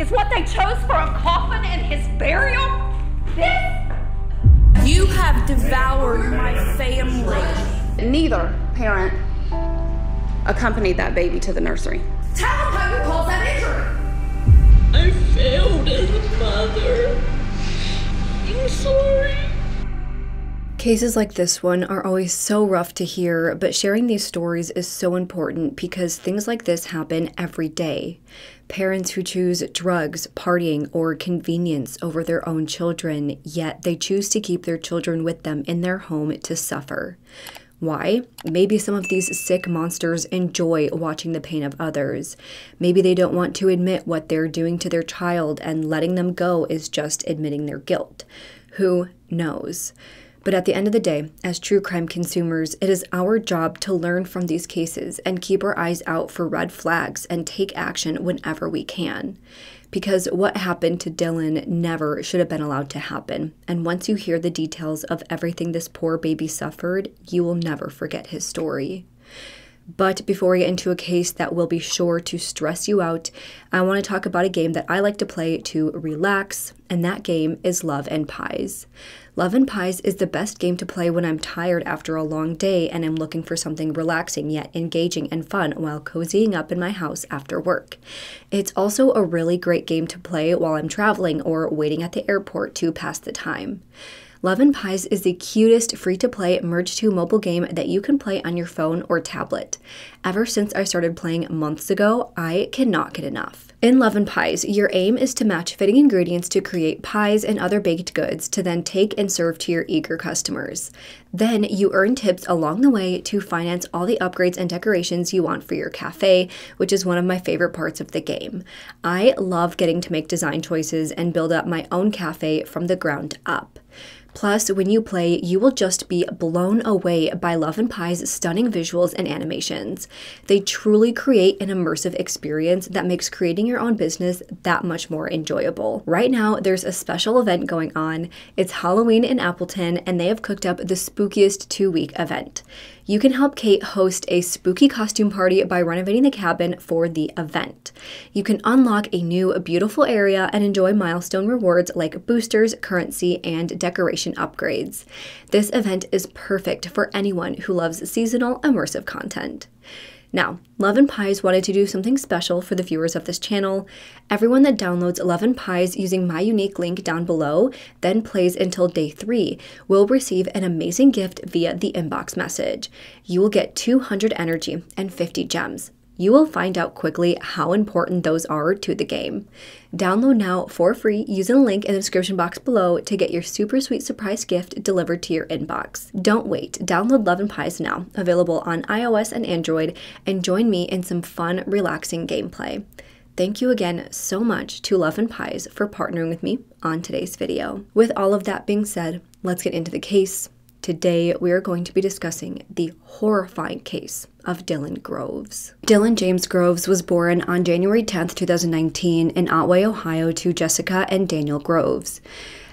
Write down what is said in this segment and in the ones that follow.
is what they chose for a coffin and his burial? This? You have devoured my family. Neither parent accompanied that baby to the nursery. Tell him how you caused that injury. I failed as a mother. I'm sorry. Cases like this one are always so rough to hear, but sharing these stories is so important because things like this happen every day. Parents who choose drugs, partying, or convenience over their own children, yet they choose to keep their children with them in their home to suffer. Why? Maybe some of these sick monsters enjoy watching the pain of others. Maybe they don't want to admit what they're doing to their child, and letting them go is just admitting their guilt. Who knows? But at the end of the day, as true crime consumers, it is our job to learn from these cases and keep our eyes out for red flags and take action whenever we can. Because what happened to Dylan never should have been allowed to happen. And once you hear the details of everything this poor baby suffered, you will never forget his story. But before we get into a case that will be sure to stress you out, I want to talk about a game that I like to play to relax, and that game is Love and Pies. Love and Pies is the best game to play when I'm tired after a long day and I'm looking for something relaxing yet engaging and fun while cozying up in my house after work. It's also a really great game to play while I'm traveling or waiting at the airport to pass the time. Love and Pies is the cutest free to play Merge 2 mobile game that you can play on your phone or tablet. Ever since I started playing months ago, I cannot get enough. In Love and Pies, your aim is to match fitting ingredients to create pies and other baked goods to then take and serve to your eager customers. Then you earn tips along the way to finance all the upgrades and decorations you want for your cafe, which is one of my favorite parts of the game. I love getting to make design choices and build up my own cafe from the ground up. Plus, when you play, you will just be blown away by Love and Pie's stunning visuals and animations. They truly create an immersive experience that makes creating your own business that much more enjoyable. Right now, there's a special event going on. It's Halloween in Appleton, and they have cooked up the spookiest two week event. You can help Kate host a spooky costume party by renovating the cabin for the event. You can unlock a new, beautiful area and enjoy milestone rewards like boosters, currency, and decoration upgrades. This event is perfect for anyone who loves seasonal, immersive content. Now, Love and Pies wanted to do something special for the viewers of this channel. Everyone that downloads Love and Pies using my unique link down below, then plays until day 3, will receive an amazing gift via the inbox message. You will get 200 energy and 50 gems you will find out quickly how important those are to the game. Download now for free using the link in the description box below to get your super sweet surprise gift delivered to your inbox. Don't wait, download Love and Pies now, available on iOS and Android, and join me in some fun, relaxing gameplay. Thank you again so much to Love and Pies for partnering with me on today's video. With all of that being said, let's get into the case. Today, we are going to be discussing the horrifying case of Dylan Groves. Dylan James Groves was born on January 10, 2019, in Otway, Ohio, to Jessica and Daniel Groves.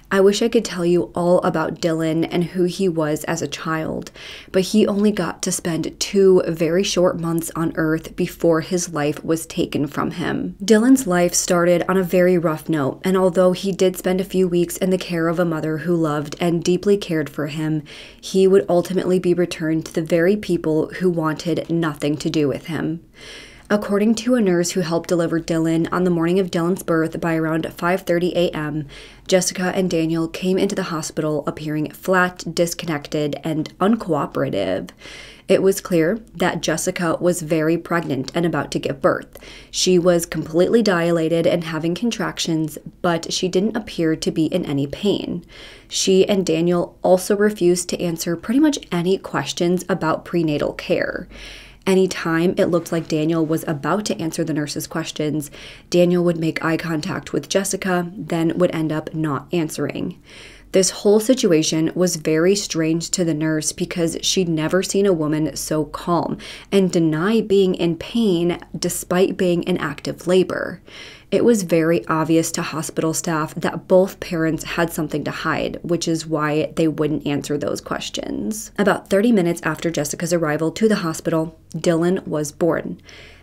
I wish I could tell you all about Dylan and who he was as a child, but he only got to spend two very short months on Earth before his life was taken from him. Dylan's life started on a very rough note, and although he did spend a few weeks in the care of a mother who loved and deeply cared for him, he would ultimately be returned to the very people who wanted nothing to do with him. According to a nurse who helped deliver Dylan on the morning of Dylan's birth by around 5:30 a.m., Jessica and Daniel came into the hospital appearing flat, disconnected, and uncooperative. It was clear that Jessica was very pregnant and about to give birth. She was completely dilated and having contractions, but she didn't appear to be in any pain. She and Daniel also refused to answer pretty much any questions about prenatal care. Anytime it looked like Daniel was about to answer the nurse's questions, Daniel would make eye contact with Jessica, then would end up not answering. This whole situation was very strange to the nurse because she'd never seen a woman so calm and deny being in pain despite being in active labor. It was very obvious to hospital staff that both parents had something to hide, which is why they wouldn't answer those questions. About 30 minutes after Jessica's arrival to the hospital, Dylan was born.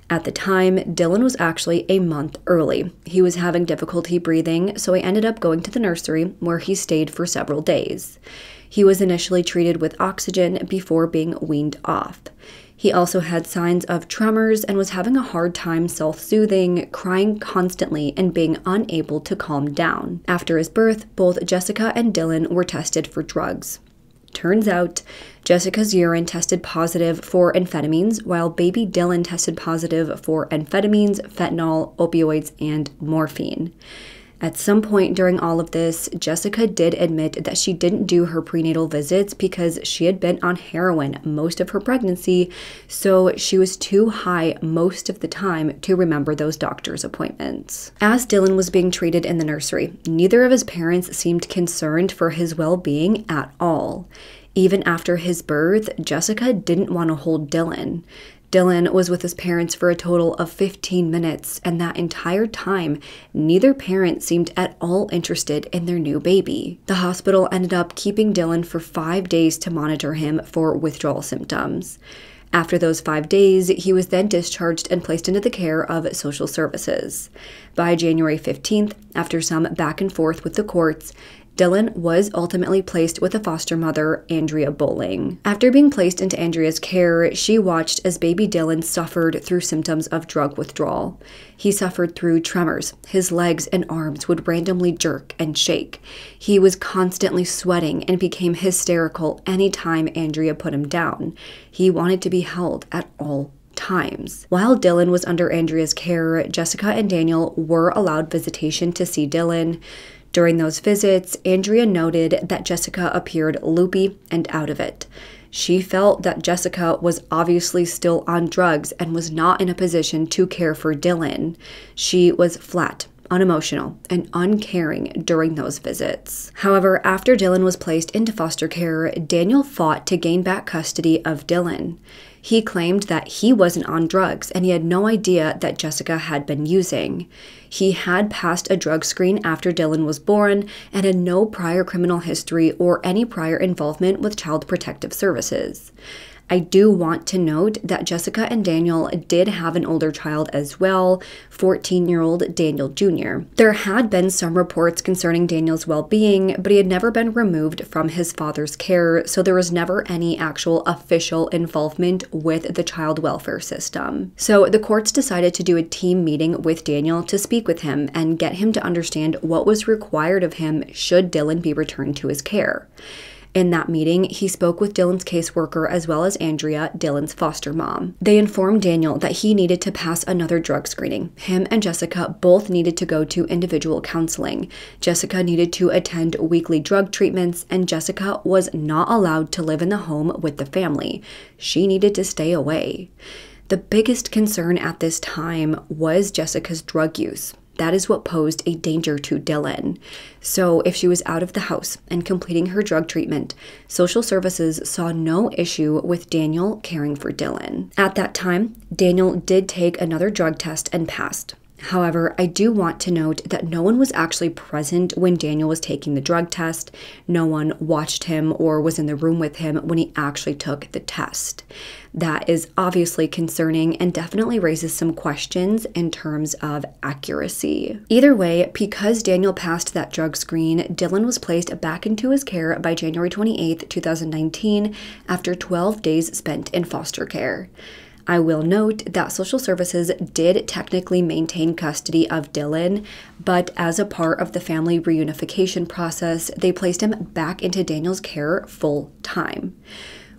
At the time, Dylan was actually a month early. He was having difficulty breathing, so he ended up going to the nursery where he stayed for several days. He was initially treated with oxygen before being weaned off. He also had signs of tremors and was having a hard time self soothing, crying constantly, and being unable to calm down. After his birth, both Jessica and Dylan were tested for drugs. Turns out, Jessica's urine tested positive for amphetamines, while baby Dylan tested positive for amphetamines, fentanyl, opioids, and morphine. At some point during all of this, Jessica did admit that she didn't do her prenatal visits because she had been on heroin most of her pregnancy, so she was too high most of the time to remember those doctor's appointments. As Dylan was being treated in the nursery, neither of his parents seemed concerned for his well being at all. Even after his birth, Jessica didn't want to hold Dylan. Dylan was with his parents for a total of 15 minutes, and that entire time, neither parent seemed at all interested in their new baby. The hospital ended up keeping Dylan for five days to monitor him for withdrawal symptoms. After those five days, he was then discharged and placed into the care of social services. By January 15th, after some back and forth with the courts, Dylan was ultimately placed with a foster mother, Andrea Bowling. After being placed into Andrea's care, she watched as baby Dylan suffered through symptoms of drug withdrawal. He suffered through tremors. His legs and arms would randomly jerk and shake. He was constantly sweating and became hysterical anytime Andrea put him down. He wanted to be held at all times. While Dylan was under Andrea's care, Jessica and Daniel were allowed visitation to see Dylan. During those visits, Andrea noted that Jessica appeared loopy and out of it. She felt that Jessica was obviously still on drugs and was not in a position to care for Dylan. She was flat, unemotional, and uncaring during those visits. However, after Dylan was placed into foster care, Daniel fought to gain back custody of Dylan. He claimed that he wasn't on drugs and he had no idea that Jessica had been using. He had passed a drug screen after Dylan was born and had no prior criminal history or any prior involvement with Child Protective Services. I do want to note that Jessica and Daniel did have an older child as well, 14 year old Daniel Jr. There had been some reports concerning Daniel's well being, but he had never been removed from his father's care, so there was never any actual official involvement with the child welfare system. So the courts decided to do a team meeting with Daniel to speak with him and get him to understand what was required of him should Dylan be returned to his care. In that meeting, he spoke with Dylan's caseworker as well as Andrea, Dylan's foster mom. They informed Daniel that he needed to pass another drug screening. Him and Jessica both needed to go to individual counseling. Jessica needed to attend weekly drug treatments, and Jessica was not allowed to live in the home with the family. She needed to stay away. The biggest concern at this time was Jessica's drug use. That is what posed a danger to Dylan. So, if she was out of the house and completing her drug treatment, social services saw no issue with Daniel caring for Dylan. At that time, Daniel did take another drug test and passed. However, I do want to note that no one was actually present when Daniel was taking the drug test. No one watched him or was in the room with him when he actually took the test. That is obviously concerning and definitely raises some questions in terms of accuracy. Either way, because Daniel passed that drug screen, Dylan was placed back into his care by January 28, 2019, after 12 days spent in foster care. I will note that social services did technically maintain custody of Dylan, but as a part of the family reunification process, they placed him back into Daniel's care full time.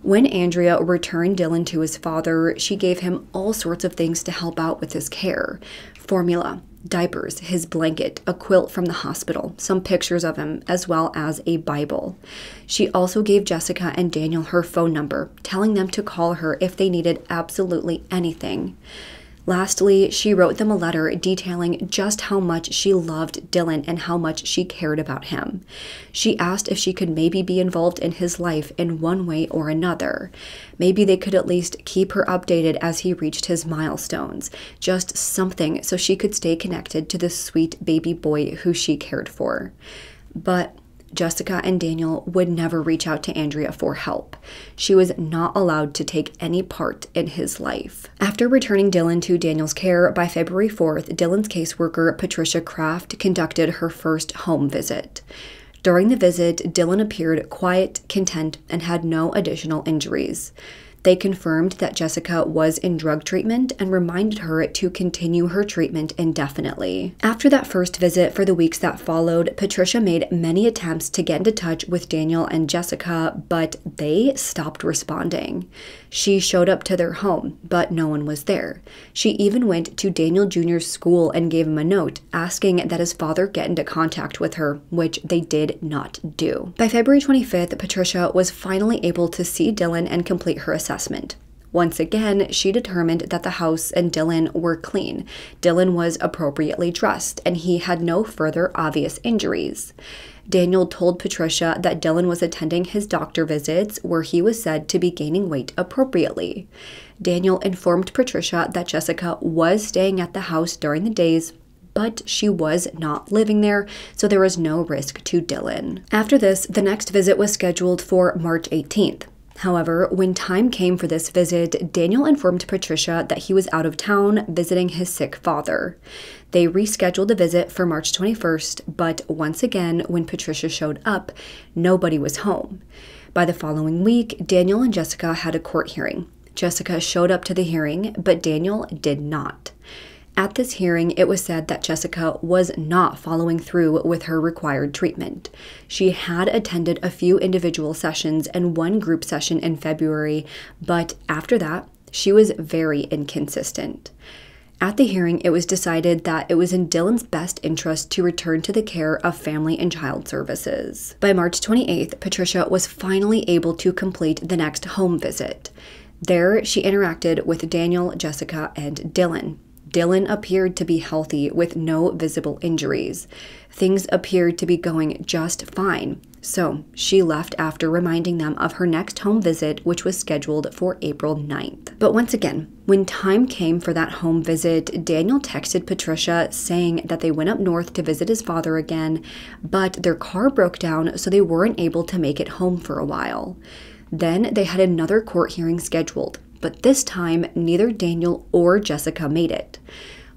When Andrea returned Dylan to his father, she gave him all sorts of things to help out with his care formula, diapers, his blanket, a quilt from the hospital, some pictures of him, as well as a Bible. She also gave Jessica and Daniel her phone number, telling them to call her if they needed absolutely anything. Lastly, she wrote them a letter detailing just how much she loved Dylan and how much she cared about him. She asked if she could maybe be involved in his life in one way or another. Maybe they could at least keep her updated as he reached his milestones. Just something so she could stay connected to the sweet baby boy who she cared for. But Jessica and Daniel would never reach out to Andrea for help. She was not allowed to take any part in his life. After returning Dylan to Daniel's care by February 4th, Dylan's caseworker, Patricia Kraft, conducted her first home visit. During the visit, Dylan appeared quiet, content, and had no additional injuries. They confirmed that Jessica was in drug treatment and reminded her to continue her treatment indefinitely. After that first visit for the weeks that followed, Patricia made many attempts to get into touch with Daniel and Jessica, but they stopped responding. She showed up to their home, but no one was there. She even went to Daniel Jr.'s school and gave him a note asking that his father get into contact with her, which they did not do. By February 25th, Patricia was finally able to see Dylan and complete her assessment. Once again, she determined that the house and Dylan were clean. Dylan was appropriately dressed, and he had no further obvious injuries. Daniel told Patricia that Dylan was attending his doctor visits where he was said to be gaining weight appropriately. Daniel informed Patricia that Jessica was staying at the house during the days but she was not living there, so there was no risk to Dylan. After this, the next visit was scheduled for March 18th. However, when time came for this visit, Daniel informed Patricia that he was out of town visiting his sick father. They rescheduled the visit for March 21st, but once again, when Patricia showed up, nobody was home. By the following week, Daniel and Jessica had a court hearing. Jessica showed up to the hearing, but Daniel did not. At this hearing, it was said that Jessica was not following through with her required treatment. She had attended a few individual sessions and one group session in February, but after that, she was very inconsistent. At the hearing, it was decided that it was in Dylan's best interest to return to the care of Family and Child Services. By March 28th, Patricia was finally able to complete the next home visit. There, she interacted with Daniel, Jessica, and Dylan. Dylan appeared to be healthy with no visible injuries. Things appeared to be going just fine. So she left after reminding them of her next home visit, which was scheduled for April 9th. But once again, when time came for that home visit, Daniel texted Patricia saying that they went up north to visit his father again, but their car broke down, so they weren't able to make it home for a while. Then they had another court hearing scheduled but this time neither Daniel or Jessica made it.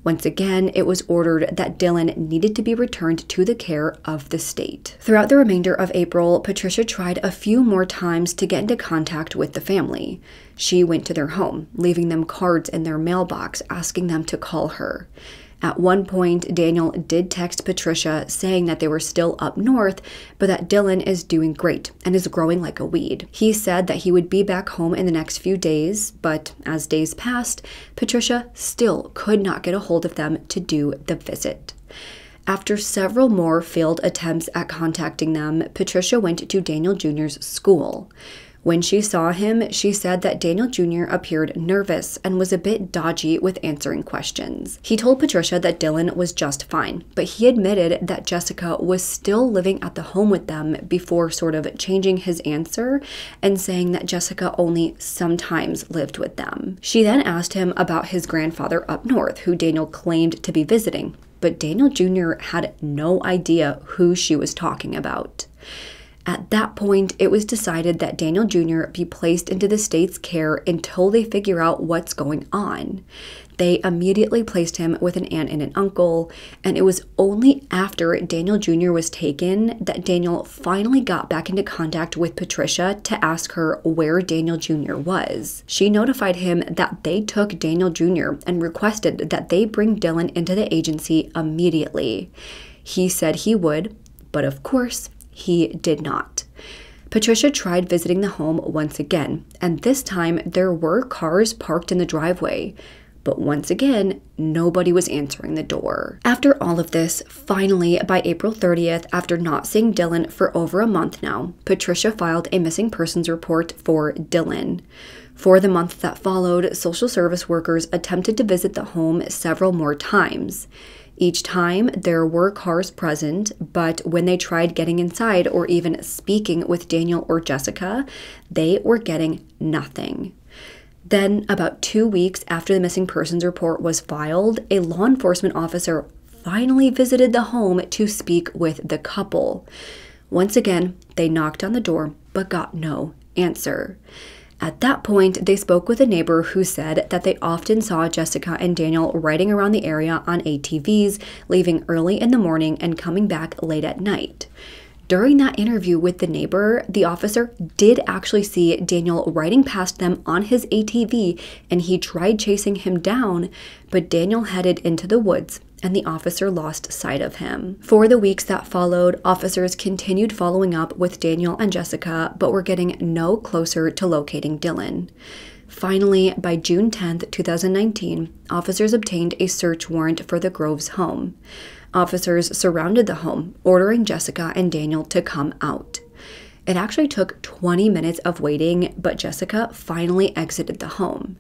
Once again, it was ordered that Dylan needed to be returned to the care of the state. Throughout the remainder of April, Patricia tried a few more times to get into contact with the family. She went to their home, leaving them cards in their mailbox asking them to call her. At one point, Daniel did text Patricia saying that they were still up north, but that Dylan is doing great and is growing like a weed. He said that he would be back home in the next few days, but as days passed, Patricia still could not get a hold of them to do the visit. After several more failed attempts at contacting them, Patricia went to Daniel Jr.'s school. When she saw him, she said that Daniel Jr. appeared nervous and was a bit dodgy with answering questions. He told Patricia that Dylan was just fine, but he admitted that Jessica was still living at the home with them before sort of changing his answer and saying that Jessica only sometimes lived with them. She then asked him about his grandfather up north, who Daniel claimed to be visiting, but Daniel Jr. had no idea who she was talking about. At that point, it was decided that Daniel Jr. be placed into the state's care until they figure out what's going on. They immediately placed him with an aunt and an uncle, and it was only after Daniel Jr. was taken that Daniel finally got back into contact with Patricia to ask her where Daniel Jr. was. She notified him that they took Daniel Jr. and requested that they bring Dylan into the agency immediately. He said he would, but of course, he did not. Patricia tried visiting the home once again, and this time there were cars parked in the driveway. But once again, nobody was answering the door. After all of this, finally, by April 30th, after not seeing Dylan for over a month now, Patricia filed a missing persons report for Dylan. For the month that followed, social service workers attempted to visit the home several more times. Each time there were cars present, but when they tried getting inside or even speaking with Daniel or Jessica, they were getting nothing. Then, about two weeks after the missing persons report was filed, a law enforcement officer finally visited the home to speak with the couple. Once again, they knocked on the door but got no answer. At that point, they spoke with a neighbor who said that they often saw Jessica and Daniel riding around the area on ATVs, leaving early in the morning and coming back late at night. During that interview with the neighbor, the officer did actually see Daniel riding past them on his ATV and he tried chasing him down, but Daniel headed into the woods and the officer lost sight of him. For the weeks that followed, officers continued following up with Daniel and Jessica, but were getting no closer to locating Dylan. Finally, by June 10, 2019, officers obtained a search warrant for the Groves home. Officers surrounded the home, ordering Jessica and Daniel to come out. It actually took 20 minutes of waiting, but Jessica finally exited the home.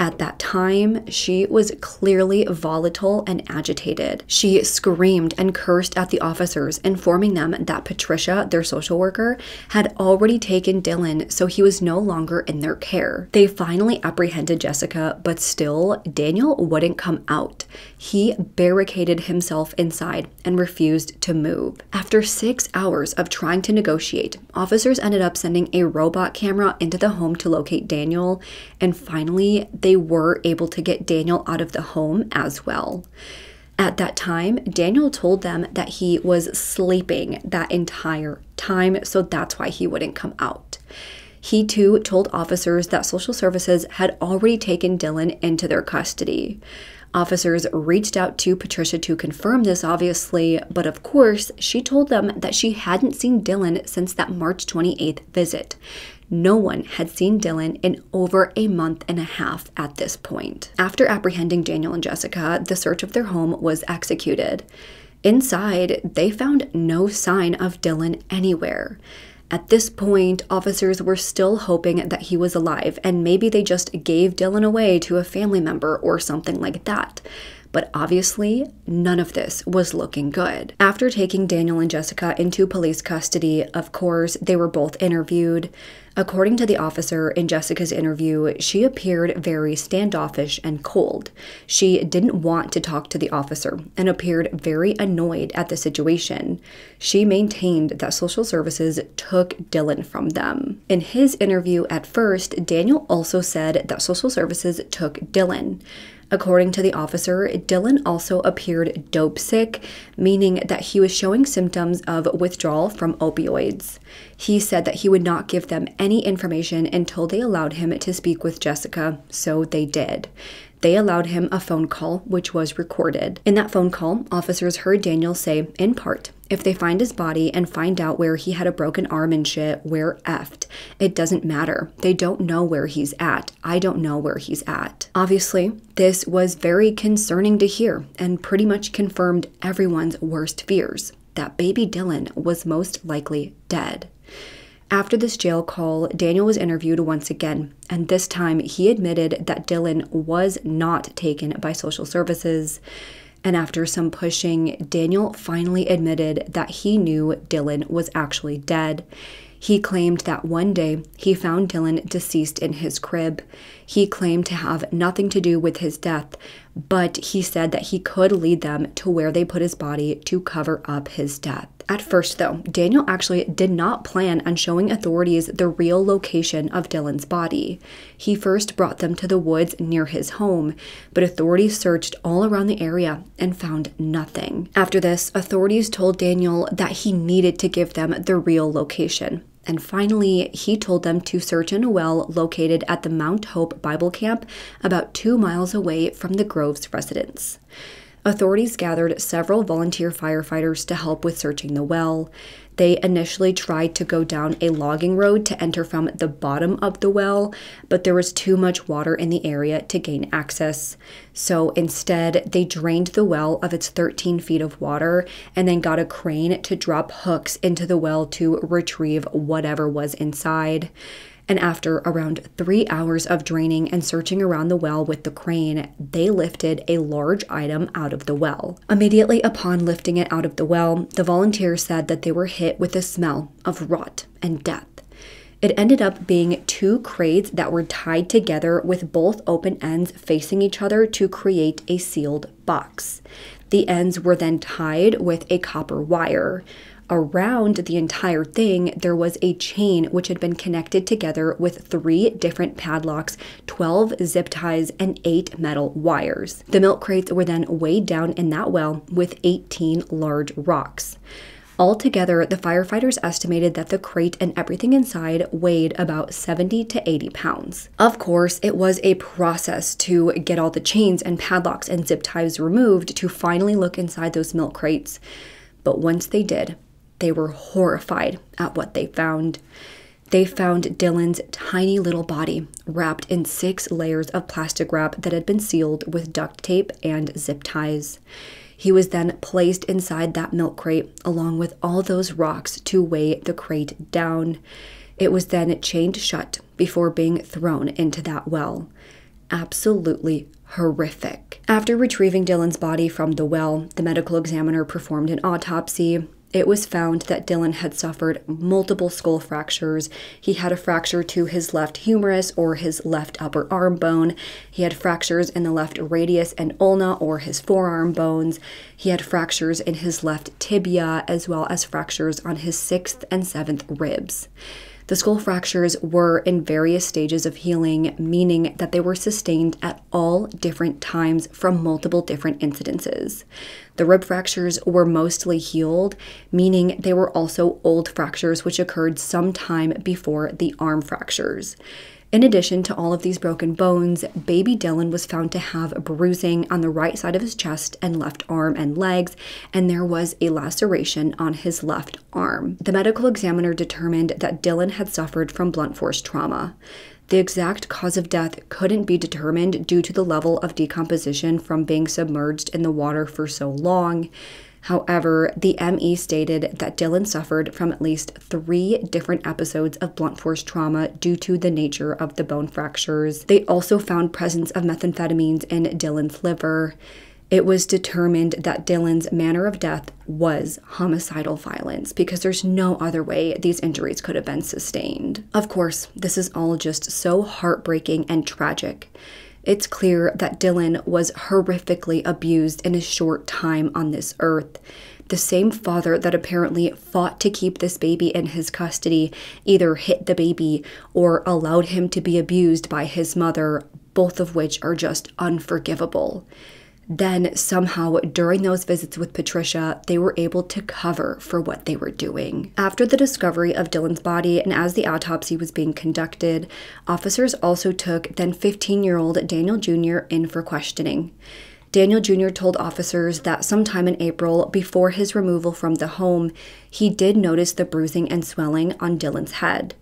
At that time, she was clearly volatile and agitated. She screamed and cursed at the officers, informing them that Patricia, their social worker, had already taken Dylan, so he was no longer in their care. They finally apprehended Jessica, but still, Daniel wouldn't come out. He barricaded himself inside and refused to move. After six hours of trying to negotiate, officers ended up sending a robot camera into the home to locate Daniel, and finally, they they were able to get Daniel out of the home as well. At that time, Daniel told them that he was sleeping that entire time, so that's why he wouldn't come out. He too told officers that social services had already taken Dylan into their custody. Officers reached out to Patricia to confirm this, obviously, but of course, she told them that she hadn't seen Dylan since that March 28th visit. No one had seen Dylan in over a month and a half at this point. After apprehending Daniel and Jessica, the search of their home was executed. Inside, they found no sign of Dylan anywhere. At this point, officers were still hoping that he was alive, and maybe they just gave Dylan away to a family member or something like that. But obviously, none of this was looking good. After taking Daniel and Jessica into police custody, of course, they were both interviewed. According to the officer in Jessica's interview, she appeared very standoffish and cold. She didn't want to talk to the officer and appeared very annoyed at the situation. She maintained that social services took Dylan from them. In his interview at first, Daniel also said that social services took Dylan. According to the officer, Dylan also appeared dope sick, meaning that he was showing symptoms of withdrawal from opioids. He said that he would not give them any information until they allowed him to speak with Jessica, so they did. They allowed him a phone call, which was recorded. In that phone call, officers heard Daniel say, in part, if they find his body and find out where he had a broken arm and shit, we're effed. It doesn't matter. They don't know where he's at. I don't know where he's at. Obviously, this was very concerning to hear and pretty much confirmed everyone's worst fears that baby Dylan was most likely dead. After this jail call, Daniel was interviewed once again, and this time he admitted that Dylan was not taken by social services. And after some pushing, Daniel finally admitted that he knew Dylan was actually dead. He claimed that one day he found Dylan deceased in his crib. He claimed to have nothing to do with his death, but he said that he could lead them to where they put his body to cover up his death. At first, though, Daniel actually did not plan on showing authorities the real location of Dylan's body. He first brought them to the woods near his home, but authorities searched all around the area and found nothing. After this, authorities told Daniel that he needed to give them the real location. And finally, he told them to search in a well located at the Mount Hope Bible Camp, about two miles away from the Groves residence. Authorities gathered several volunteer firefighters to help with searching the well. They initially tried to go down a logging road to enter from the bottom of the well, but there was too much water in the area to gain access. So instead, they drained the well of its 13 feet of water and then got a crane to drop hooks into the well to retrieve whatever was inside and after around three hours of draining and searching around the well with the crane, they lifted a large item out of the well. Immediately upon lifting it out of the well, the volunteers said that they were hit with a smell of rot and death. It ended up being two crates that were tied together with both open ends facing each other to create a sealed box. The ends were then tied with a copper wire. Around the entire thing, there was a chain which had been connected together with three different padlocks, 12 zip ties, and eight metal wires. The milk crates were then weighed down in that well with 18 large rocks. Altogether, the firefighters estimated that the crate and everything inside weighed about 70 to 80 pounds. Of course, it was a process to get all the chains and padlocks and zip ties removed to finally look inside those milk crates. But once they did, they were horrified at what they found. They found Dylan's tiny little body wrapped in six layers of plastic wrap that had been sealed with duct tape and zip ties. He was then placed inside that milk crate along with all those rocks to weigh the crate down. It was then chained shut before being thrown into that well. Absolutely horrific. After retrieving Dylan's body from the well, the medical examiner performed an autopsy it was found that Dylan had suffered multiple skull fractures. He had a fracture to his left humerus or his left upper arm bone. He had fractures in the left radius and ulna or his forearm bones. He had fractures in his left tibia as well as fractures on his sixth and seventh ribs. The skull fractures were in various stages of healing, meaning that they were sustained at all different times from multiple different incidences. The rib fractures were mostly healed, meaning they were also old fractures which occurred sometime before the arm fractures. In addition to all of these broken bones, baby Dylan was found to have bruising on the right side of his chest and left arm and legs, and there was a laceration on his left arm. The medical examiner determined that Dylan had suffered from blunt force trauma. The exact cause of death couldn't be determined due to the level of decomposition from being submerged in the water for so long. However, the ME stated that Dylan suffered from at least three different episodes of blunt force trauma due to the nature of the bone fractures. They also found presence of methamphetamines in Dylan's liver. It was determined that Dylan's manner of death was homicidal violence because there's no other way these injuries could have been sustained. Of course, this is all just so heartbreaking and tragic. It's clear that Dylan was horrifically abused in a short time on this earth. The same father that apparently fought to keep this baby in his custody either hit the baby or allowed him to be abused by his mother, both of which are just unforgivable. Then, somehow, during those visits with Patricia, they were able to cover for what they were doing. After the discovery of Dylan's body and as the autopsy was being conducted, officers also took then 15 year old Daniel Jr. in for questioning. Daniel Jr. told officers that sometime in April, before his removal from the home, he did notice the bruising and swelling on Dylan's head.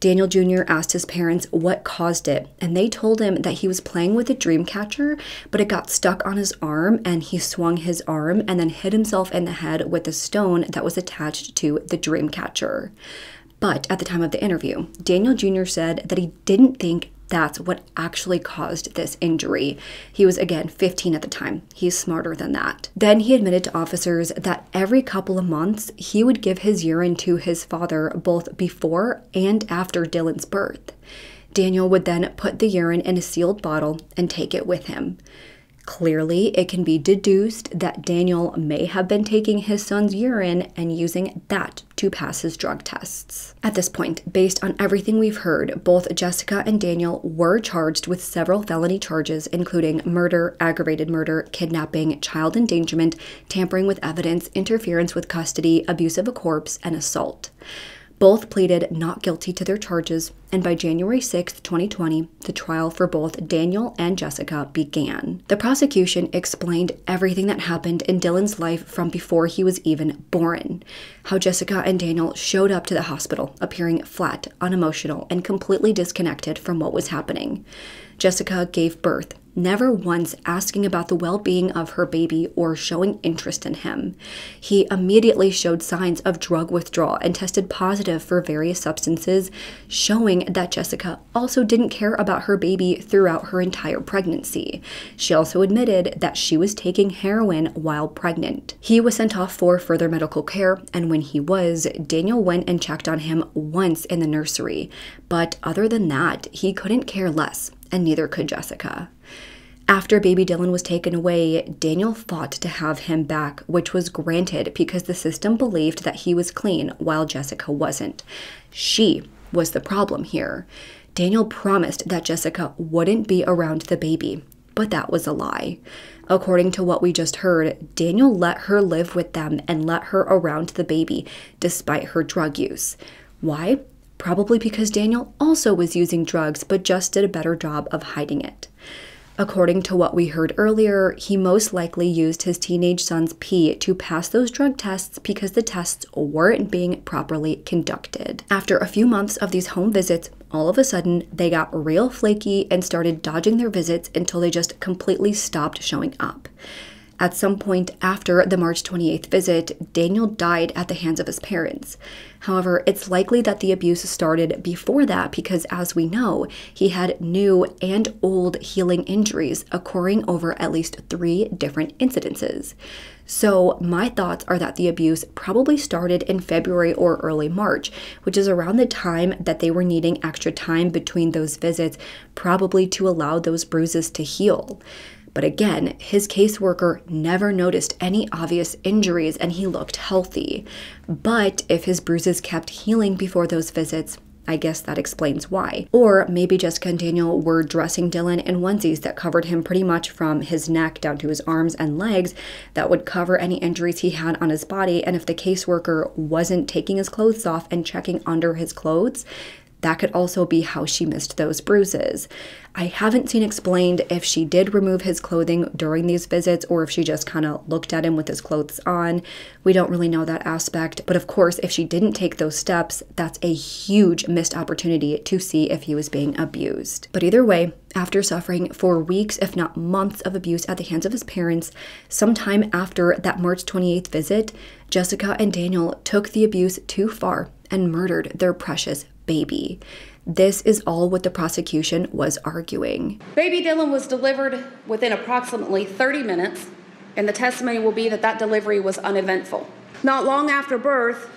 Daniel Jr. asked his parents what caused it, and they told him that he was playing with a dream catcher, but it got stuck on his arm and he swung his arm and then hit himself in the head with a stone that was attached to the dream catcher. But at the time of the interview, Daniel Jr. said that he didn't think that's what actually caused this injury. He was again 15 at the time. He's smarter than that. Then he admitted to officers that every couple of months he would give his urine to his father both before and after Dylan's birth. Daniel would then put the urine in a sealed bottle and take it with him. Clearly, it can be deduced that Daniel may have been taking his son's urine and using that to pass his drug tests. At this point, based on everything we've heard, both Jessica and Daniel were charged with several felony charges, including murder, aggravated murder, kidnapping, child endangerment, tampering with evidence, interference with custody, abuse of a corpse, and assault. Both pleaded not guilty to their charges, and by January 6, 2020, the trial for both Daniel and Jessica began. The prosecution explained everything that happened in Dylan's life from before he was even born. How Jessica and Daniel showed up to the hospital appearing flat, unemotional, and completely disconnected from what was happening. Jessica gave birth never once asking about the well being of her baby or showing interest in him. He immediately showed signs of drug withdrawal and tested positive for various substances, showing that Jessica also didn't care about her baby throughout her entire pregnancy. She also admitted that she was taking heroin while pregnant. He was sent off for further medical care, and when he was, Daniel went and checked on him once in the nursery. But other than that, he couldn't care less, and neither could Jessica. After baby Dylan was taken away, Daniel fought to have him back, which was granted because the system believed that he was clean while Jessica wasn't. She was the problem here. Daniel promised that Jessica wouldn't be around the baby, but that was a lie. According to what we just heard, Daniel let her live with them and let her around the baby despite her drug use. Why? Probably because Daniel also was using drugs but just did a better job of hiding it. According to what we heard earlier, he most likely used his teenage son's pee to pass those drug tests because the tests weren't being properly conducted. After a few months of these home visits, all of a sudden they got real flaky and started dodging their visits until they just completely stopped showing up. At some point after the March 28th visit, Daniel died at the hands of his parents. However, it's likely that the abuse started before that because, as we know, he had new and old healing injuries occurring over at least three different incidences. So, my thoughts are that the abuse probably started in February or early March, which is around the time that they were needing extra time between those visits, probably to allow those bruises to heal. But again, his caseworker never noticed any obvious injuries and he looked healthy. But if his bruises kept healing before those visits, I guess that explains why. Or maybe Jessica and Daniel were dressing Dylan in onesies that covered him pretty much from his neck down to his arms and legs that would cover any injuries he had on his body. And if the caseworker wasn't taking his clothes off and checking under his clothes, that could also be how she missed those bruises. I haven't seen explained if she did remove his clothing during these visits or if she just kind of looked at him with his clothes on. We don't really know that aspect, but of course, if she didn't take those steps, that's a huge missed opportunity to see if he was being abused. But either way, after suffering for weeks, if not months, of abuse at the hands of his parents, sometime after that March 28th visit, Jessica and Daniel took the abuse too far and murdered their precious baby. This is all what the prosecution was arguing. Baby Dylan was delivered within approximately 30 minutes, and the testimony will be that that delivery was uneventful. Not long after birth,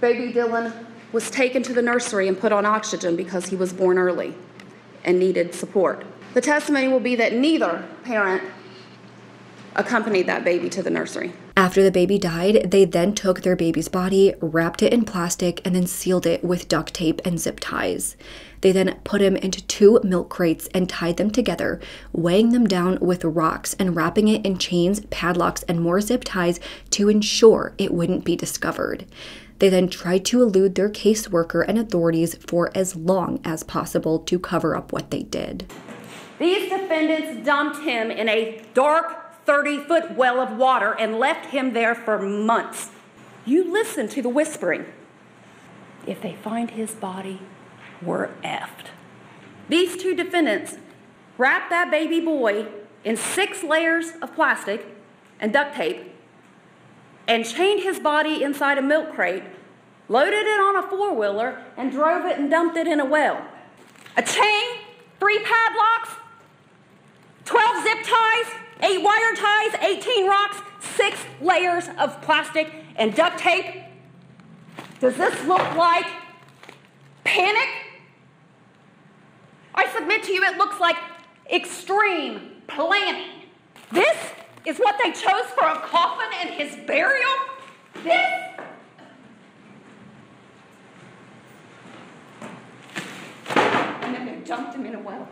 baby Dylan was taken to the nursery and put on oxygen because he was born early and needed support. The testimony will be that neither parent accompanied that baby to the nursery. After the baby died, they then took their baby's body, wrapped it in plastic, and then sealed it with duct tape and zip ties. They then put him into two milk crates and tied them together, weighing them down with rocks and wrapping it in chains, padlocks, and more zip ties to ensure it wouldn't be discovered. They then tried to elude their caseworker and authorities for as long as possible to cover up what they did. These defendants dumped him in a dark 30 foot well of water and left him there for months. You listen to the whispering. If they find his body, we're effed. These two defendants wrapped that baby boy in six layers of plastic and duct tape and chained his body inside a milk crate, loaded it on a four wheeler, and drove it and dumped it in a well. A chain, three padlocks, 12 zip ties, eight wire ties, 18 rocks, six layers of plastic and duct tape. Does this look like panic? I submit to you, it looks like extreme planning. This is what they chose for a coffin and his burial? This? And then they dumped him in a well.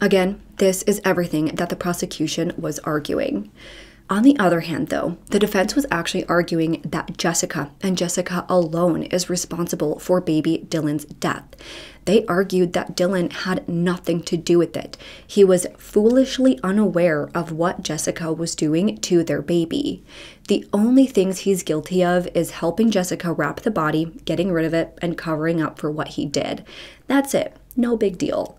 Again, this is everything that the prosecution was arguing. On the other hand, though, the defense was actually arguing that Jessica and Jessica alone is responsible for baby Dylan's death. They argued that Dylan had nothing to do with it. He was foolishly unaware of what Jessica was doing to their baby. The only things he's guilty of is helping Jessica wrap the body, getting rid of it, and covering up for what he did. That's it. No big deal.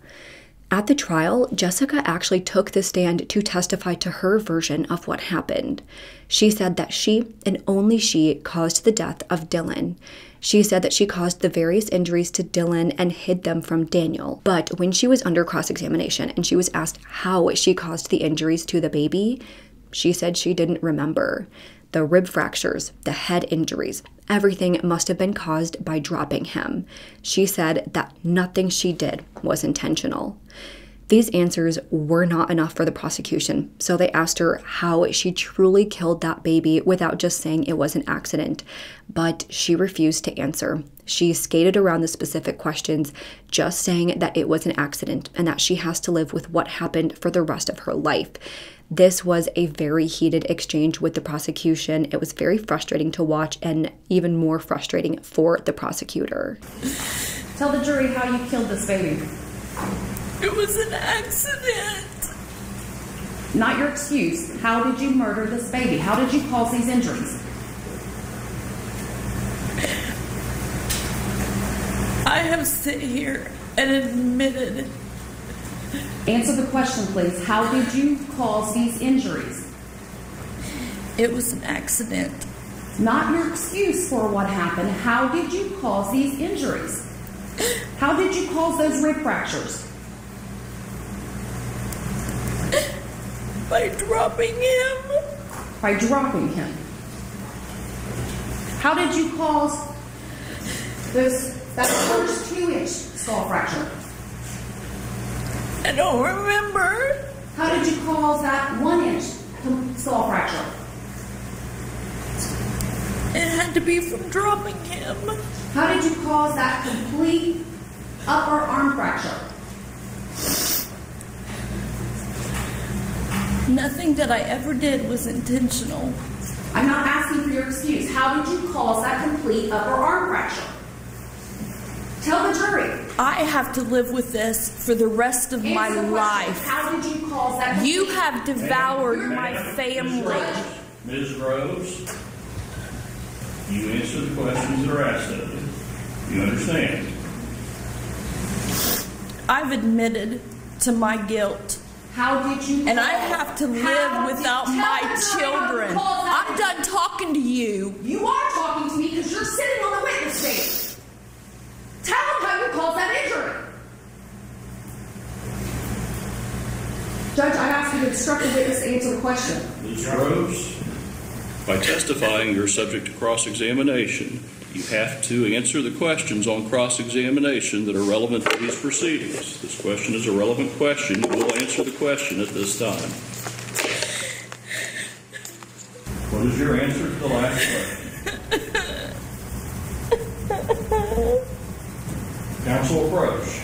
At the trial, Jessica actually took the stand to testify to her version of what happened. She said that she, and only she, caused the death of Dylan. She said that she caused the various injuries to Dylan and hid them from Daniel. But when she was under cross examination and she was asked how she caused the injuries to the baby, she said she didn't remember. The rib fractures, the head injuries, everything must have been caused by dropping him. She said that nothing she did was intentional. These answers were not enough for the prosecution, so they asked her how she truly killed that baby without just saying it was an accident. But she refused to answer. She skated around the specific questions, just saying that it was an accident and that she has to live with what happened for the rest of her life. This was a very heated exchange with the prosecution. It was very frustrating to watch and even more frustrating for the prosecutor. Tell the jury how you killed this baby. It was an accident. Not your excuse. How did you murder this baby? How did you cause these injuries? I have sit here and admitted Answer the question, please. How did you cause these injuries? it was an accident. Not your excuse for what happened. How did you cause these injuries? How did you cause those rib fractures? By dropping him. By dropping him. How did you cause those that first two inch skull fracture? I don't remember. How did you cause that one inch skull fracture? It had to be from dropping him. How did you cause that complete upper arm fracture? Nothing that I ever did was intentional. I'm not asking for your excuse. How did you cause that complete upper arm fracture? Tell the jury. I have to live with this for the rest of my Answer the question. life. How did you cause that? You have devoured my Ms. family. Ms. Rose, you answer the questions that are asked of you. You understand? I've admitted to my guilt. How did you? And I have to live did- without tell my the jury how you children. I'm done talking to you. You are talking to me because you're sitting on the witness stand. Tell them how you caused that injury. Judge, I ask you to instruct the witness to answer the question. Ms. Groves, by testifying, you're subject to cross-examination. You have to answer the questions on cross-examination that are relevant to these proceedings. This question is a relevant question. Will answer the question at this time. What is your answer to the last question? Counsel approach.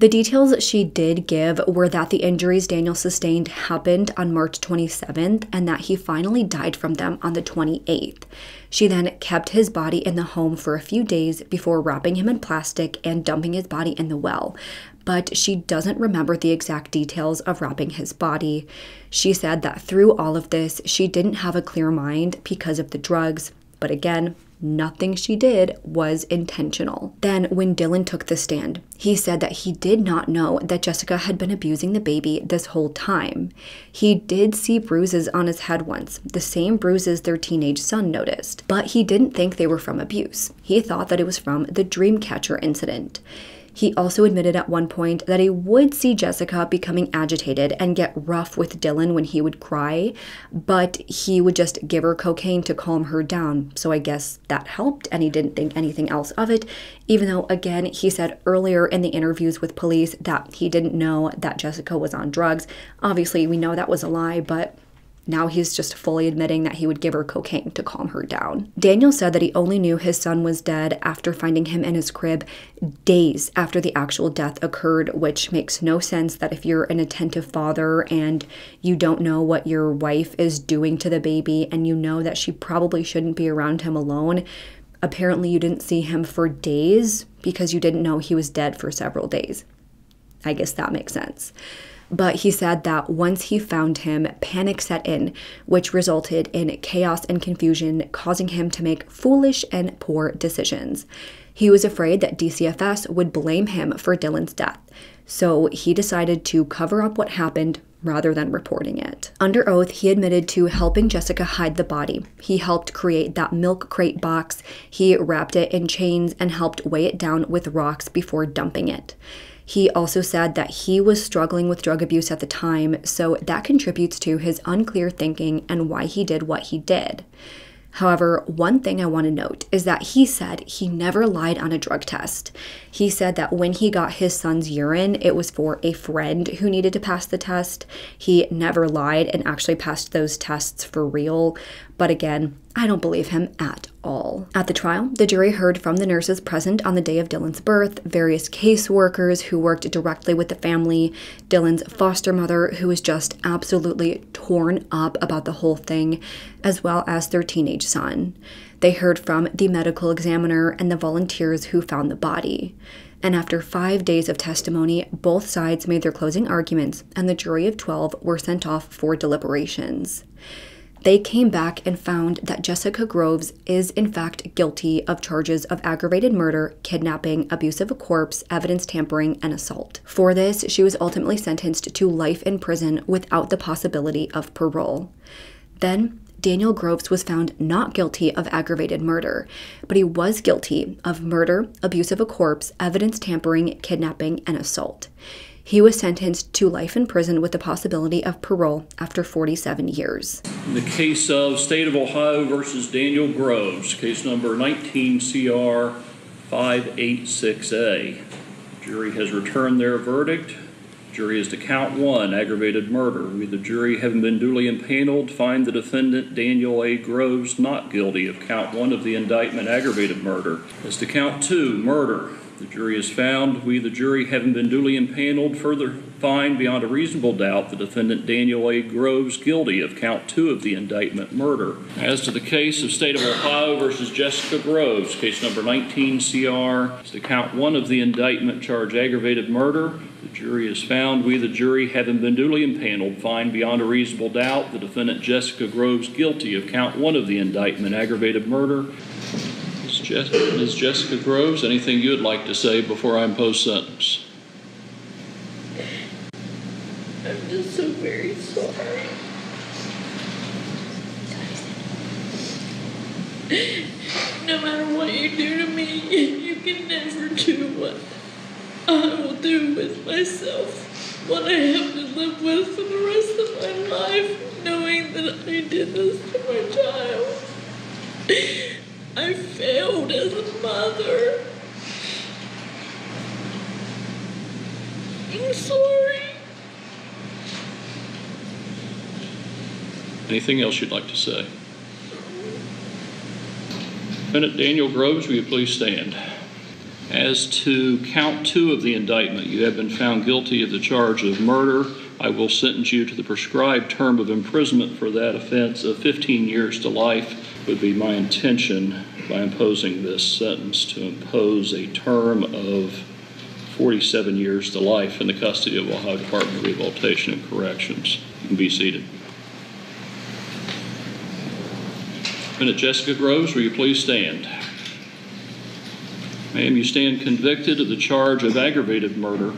The details she did give were that the injuries Daniel sustained happened on March 27th and that he finally died from them on the 28th. She then kept his body in the home for a few days before wrapping him in plastic and dumping his body in the well. But she doesn't remember the exact details of wrapping his body. She said that through all of this, she didn't have a clear mind because of the drugs. But again, nothing she did was intentional. Then, when Dylan took the stand, he said that he did not know that Jessica had been abusing the baby this whole time. He did see bruises on his head once, the same bruises their teenage son noticed, but he didn't think they were from abuse. He thought that it was from the Dreamcatcher incident. He also admitted at one point that he would see Jessica becoming agitated and get rough with Dylan when he would cry, but he would just give her cocaine to calm her down. So I guess that helped, and he didn't think anything else of it, even though, again, he said earlier in the interviews with police that he didn't know that Jessica was on drugs. Obviously, we know that was a lie, but now he's just fully admitting that he would give her cocaine to calm her down. Daniel said that he only knew his son was dead after finding him in his crib days after the actual death occurred, which makes no sense that if you're an attentive father and you don't know what your wife is doing to the baby and you know that she probably shouldn't be around him alone, apparently you didn't see him for days because you didn't know he was dead for several days. I guess that makes sense but he said that once he found him, panic set in, which resulted in chaos and confusion, causing him to make foolish and poor decisions. He was afraid that DCFS would blame him for Dylan's death, so he decided to cover up what happened rather than reporting it. Under oath, he admitted to helping Jessica hide the body. He helped create that milk crate box, he wrapped it in chains, and helped weigh it down with rocks before dumping it. He also said that he was struggling with drug abuse at the time, so that contributes to his unclear thinking and why he did what he did. However, one thing I want to note is that he said he never lied on a drug test. He said that when he got his son's urine, it was for a friend who needed to pass the test. He never lied and actually passed those tests for real. But again, I don't believe him at all. At the trial, the jury heard from the nurses present on the day of Dylan's birth, various caseworkers who worked directly with the family, Dylan's foster mother, who was just absolutely torn up about the whole thing, as well as their teenage son. They heard from the medical examiner and the volunteers who found the body. And after five days of testimony, both sides made their closing arguments, and the jury of 12 were sent off for deliberations they came back and found that Jessica Groves is in fact guilty of charges of aggravated murder, kidnapping, abuse of a corpse, evidence tampering, and assault. For this, she was ultimately sentenced to life in prison without the possibility of parole. Then, Daniel Groves was found not guilty of aggravated murder, but he was guilty of murder, abuse of a corpse, evidence tampering, kidnapping, and assault. He was sentenced to life in prison with the possibility of parole after 47 years. In the case of State of Ohio versus Daniel Groves, case number 19 CR 586A. Jury has returned their verdict. Jury is to count one, aggravated murder. We, the jury, having been duly impaneled, find the defendant, Daniel A. Groves, not guilty of count one of the indictment, aggravated murder. As to count two, murder. The jury has found, we, the jury, having been duly impaneled, further find beyond a reasonable doubt the defendant Daniel A. Groves guilty of count two of the indictment murder. As to the case of State of Ohio versus Jessica Groves, case number 19 CR, as to count one of the indictment charge aggravated murder, the jury has found, we, the jury, having been duly impaneled, find beyond a reasonable doubt the defendant Jessica Groves guilty of count one of the indictment aggravated murder. Ms. Jessica Groves, anything you would like to say before I impose sentence? I'm just so very sorry. No matter what you do to me, you can never do what I will do with myself. What I have to live with for the rest of my life, knowing that I did this to my child. I failed as a mother. I'm sorry. Anything else you'd like to say? Defendant Daniel Groves, will you please stand? As to count two of the indictment, you have been found guilty of the charge of murder. I will sentence you to the prescribed term of imprisonment for that offense of 15 years to life would be my intention by imposing this sentence to impose a term of 47 years to life in the custody of Ohio Department of Rehabilitation and Corrections. You can be seated. Minute Jessica Groves, will you please stand? Ma'am, you stand convicted of the charge of aggravated murder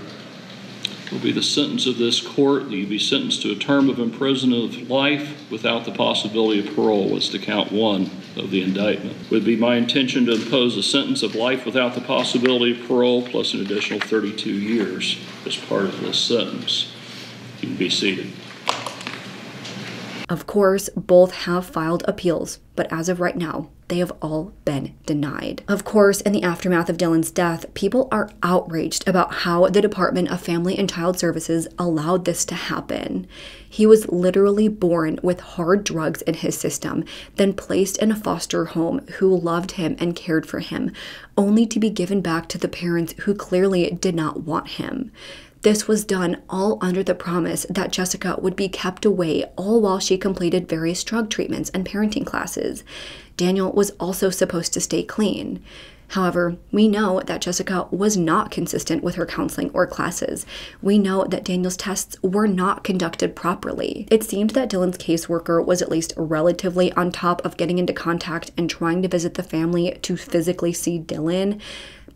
will be the sentence of this court that you be sentenced to a term of imprisonment of life without the possibility of parole was to count one of the indictment. Would be my intention to impose a sentence of life without the possibility of parole plus an additional 32 years as part of this sentence. You can be seated. Of course, both have filed appeals, but as of right now, they have all been denied. Of course, in the aftermath of Dylan's death, people are outraged about how the Department of Family and Child Services allowed this to happen. He was literally born with hard drugs in his system, then placed in a foster home who loved him and cared for him, only to be given back to the parents who clearly did not want him. This was done all under the promise that Jessica would be kept away all while she completed various drug treatments and parenting classes. Daniel was also supposed to stay clean. However, we know that Jessica was not consistent with her counseling or classes. We know that Daniel's tests were not conducted properly. It seemed that Dylan's caseworker was at least relatively on top of getting into contact and trying to visit the family to physically see Dylan,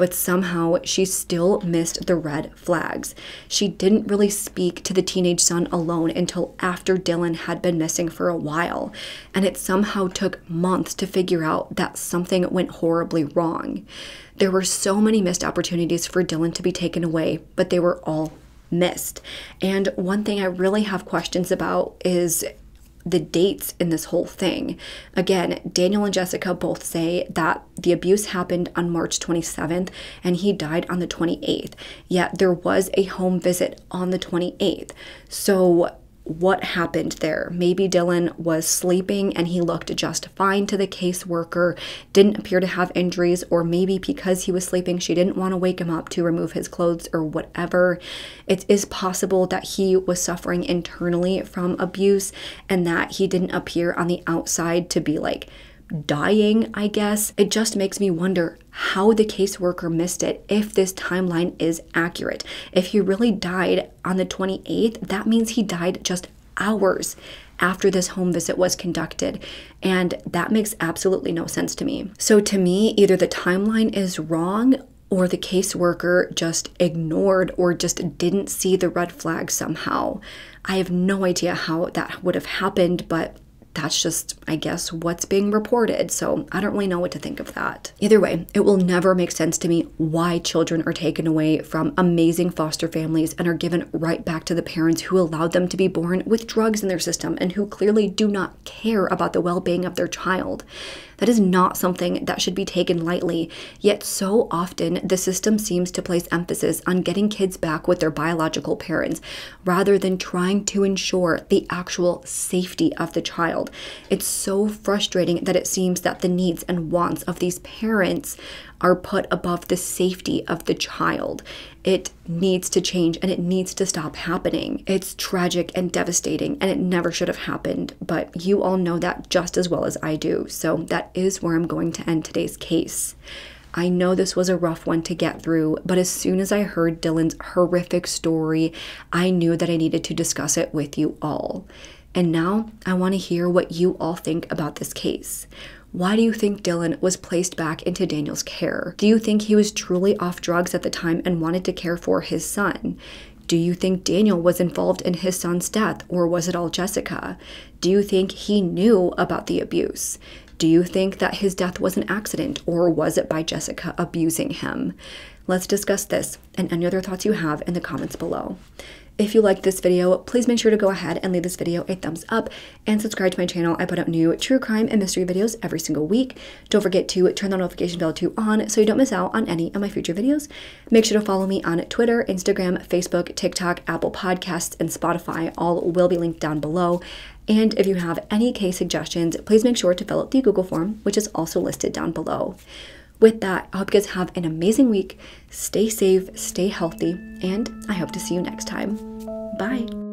but somehow she still missed the red flags. She didn't really speak to the teenage son alone until after Dylan had been missing for a while, and it somehow took months to figure out that something went horribly wrong. There were so many missed opportunities for Dylan to be taken away, but they were all missed. And one thing I really have questions about is the dates in this whole thing. Again, Daniel and Jessica both say that the abuse happened on March 27th and he died on the 28th. Yet there was a home visit on the 28th. So what happened there. Maybe Dylan was sleeping and he looked just fine to the caseworker, didn't appear to have injuries, or maybe because he was sleeping, she didn't want to wake him up to remove his clothes or whatever. It is possible that he was suffering internally from abuse and that he didn't appear on the outside to be like, dying, I guess. It just makes me wonder how the caseworker missed it if this timeline is accurate. If he really died on the 28th, that means he died just hours after this home visit was conducted. And that makes absolutely no sense to me. So, to me, either the timeline is wrong or the caseworker just ignored or just didn't see the red flag somehow. I have no idea how that would have happened, but that's just, I guess, what's being reported. So I don't really know what to think of that. Either way, it will never make sense to me why children are taken away from amazing foster families and are given right back to the parents who allowed them to be born with drugs in their system and who clearly do not care about the well being of their child. That is not something that should be taken lightly, yet, so often the system seems to place emphasis on getting kids back with their biological parents rather than trying to ensure the actual safety of the child. It's so frustrating that it seems that the needs and wants of these parents are put above the safety of the child. It needs to change and it needs to stop happening. It's tragic and devastating and it never should have happened, but you all know that just as well as I do. So that is where I'm going to end today's case. I know this was a rough one to get through, but as soon as I heard Dylan's horrific story, I knew that I needed to discuss it with you all. And now I want to hear what you all think about this case. Why do you think Dylan was placed back into Daniel's care? Do you think he was truly off drugs at the time and wanted to care for his son? Do you think Daniel was involved in his son's death or was it all Jessica? Do you think he knew about the abuse? Do you think that his death was an accident or was it by Jessica abusing him? Let's discuss this and any other thoughts you have in the comments below. If you liked this video, please make sure to go ahead and leave this video a thumbs up and subscribe to my channel. I put out new true crime and mystery videos every single week. Don't forget to turn the notification bell to on so you don't miss out on any of my future videos. Make sure to follow me on Twitter, Instagram, Facebook, TikTok, Apple Podcasts, and Spotify. All will be linked down below. And if you have any case suggestions, please make sure to fill out the Google form, which is also listed down below. With that, I hope you guys have an amazing week. Stay safe, stay healthy, and I hope to see you next time. Bye.